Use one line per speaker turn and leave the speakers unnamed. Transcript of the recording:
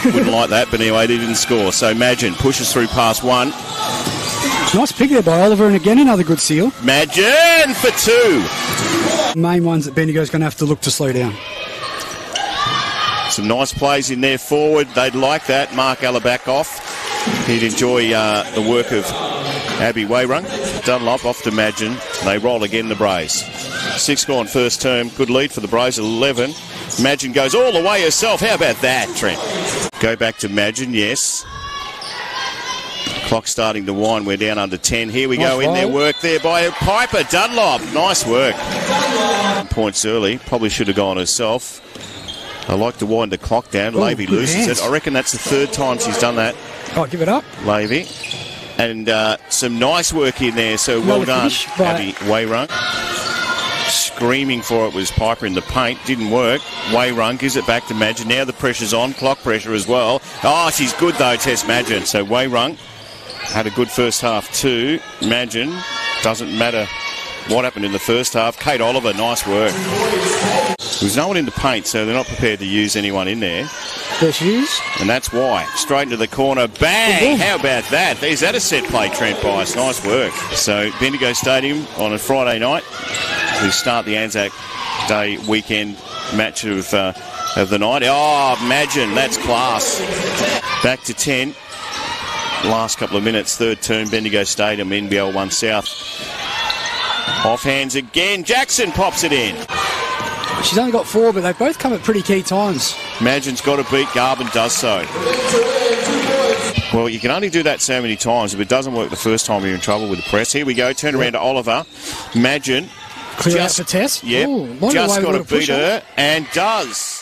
Wouldn't like that, but anyway, they didn't score. So Madgen pushes through past one.
Nice pick there by Oliver, and again another good seal.
Madgen for two.
Main ones that Bendigo's going to have to look to slow down.
Some nice plays in there forward. They'd like that. Mark Alaback off. He'd enjoy uh, the work of Abby Wayrung. Dunlop off to Madgen. They roll again, the Braves. Six gone first term. Good lead for the Braves, 11. Madgen goes all the way herself. How about that, Trent? Go back to Madgen, yes. Clock starting to wind. We're down under 10. Here we
Nice
go in there.
roll.
Work there by Piper Dunlop. Nice work. Points early. Probably should have gone herself. I like to wind the clock down. Levy loses
hands.
it. I reckon that's the third time she's done that.
Oh, give it up.
Levy. And uh, some nice work in there, so well
Another
done, Abby Wayrung. Screaming for it was Piper in the paint, didn't work. Wayrung gives it back to Madgen. Now the pressure's on, clock pressure as well. Oh, she's good though, Tess Madgen. So Wayrung had a good first half too. Madgen doesn't matter what happened in the first half. Kate Oliver, nice work. There's no one in the paint, so they're not prepared to use anyone in there.
There she is.
And that's why. Straight into the corner. Bang! How about that? Is that a set play, Trent Bice? Nice work. So, Bendigo Stadium on a Friday night. We start the Anzac Day weekend match of, uh, of the night. Oh, imagine. That's class. Back to 10. Last couple of minutes. Third term, Bendigo Stadium, NBL 1 South. Off hands again. Jackson pops it in.
She's only got four, but they've both come at pretty key times.
Imagine's got to beat Garvin does so. Well, you can only do that so many times. If it doesn't work the first time, you're in trouble with the press. Here we go. Turn around to Oliver. Madgen.
Clear out for Tess.
Yep. Just got to beat her and does.